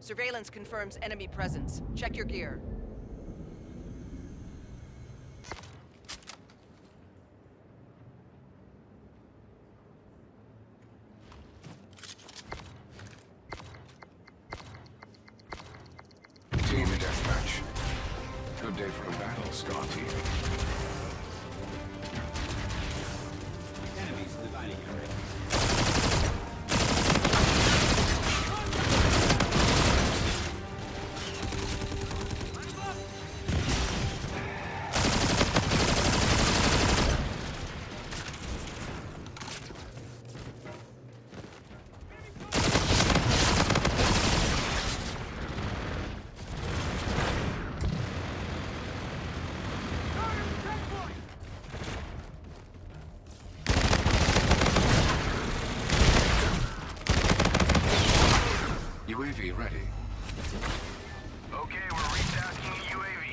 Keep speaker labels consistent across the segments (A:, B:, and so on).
A: Surveillance confirms enemy presence. Check your gear.
B: Team deathmatch. Good day for a battle, Star UAV ready.
C: Okay, we're retasking the UAV.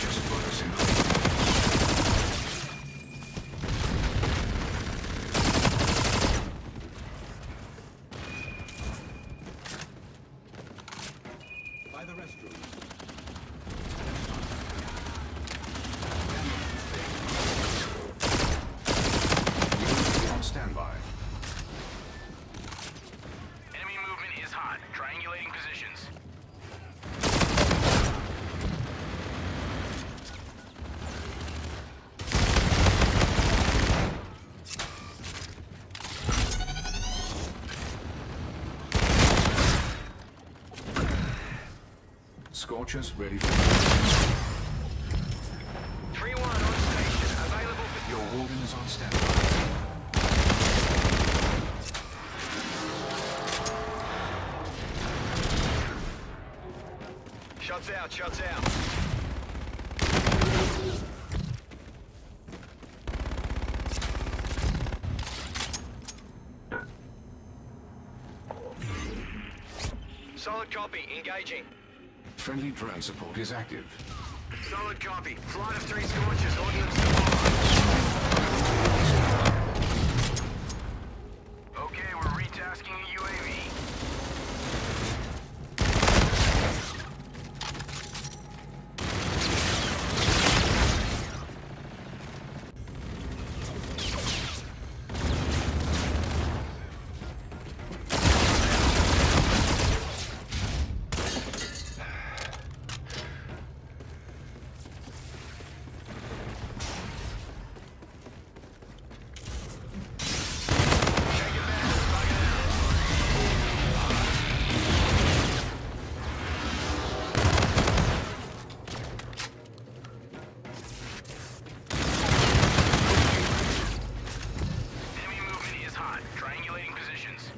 B: Just put us in.
D: By the restroom.
B: UAV on standby.
C: Enemy movement is hot. Triangulating positions.
B: Scorchers ready for
C: 3-1 on station. Available for...
B: Your warden is on standby.
C: Shots out, shots out. Solid copy. Engaging.
B: Friendly drone support is active.
C: Solid copy. Flight of three Scorchers. Ordnance to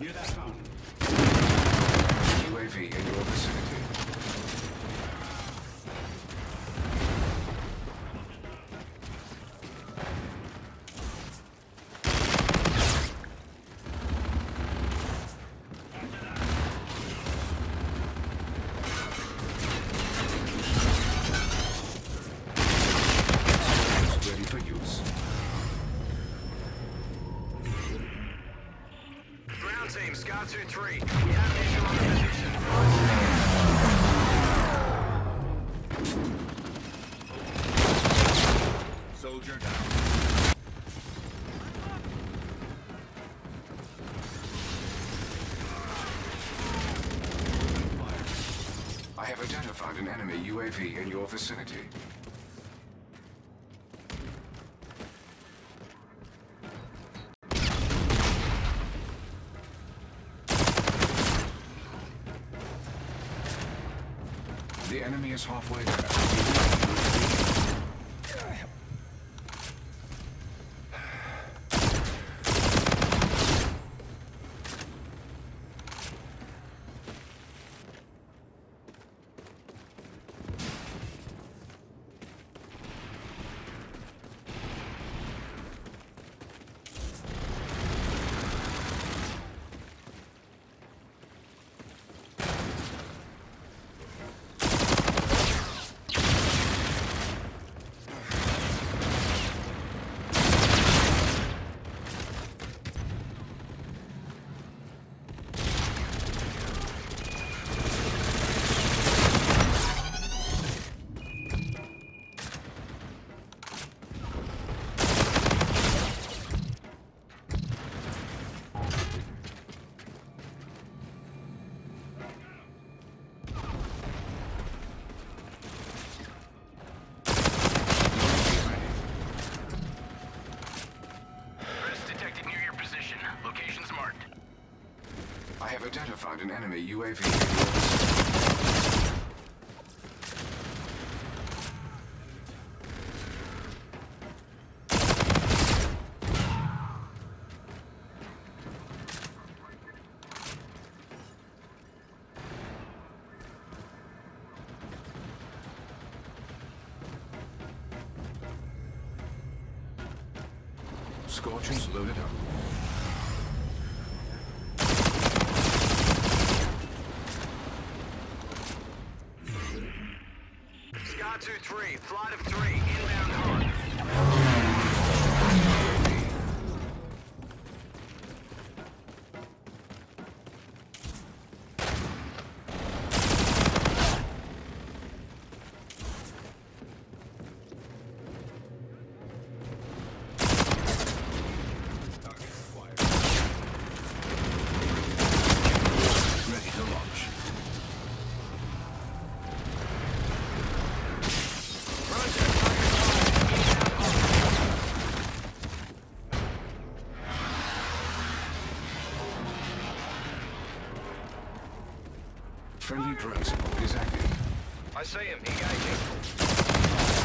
D: Near that fountain.
B: UAV in your vicinity. Ready for use.
C: Ground team, Scar 2-3. We have visual on the position.
D: Soldier down.
B: I have identified an enemy UAV in your vicinity. The enemy is halfway there. Found an enemy UAV. Scorchers loaded up.
C: Scar 2-3, flight of three,
B: Is active.
C: I see him. Engaging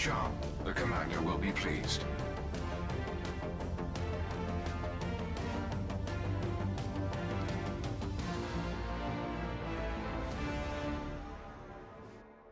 B: job. The commander will be pleased.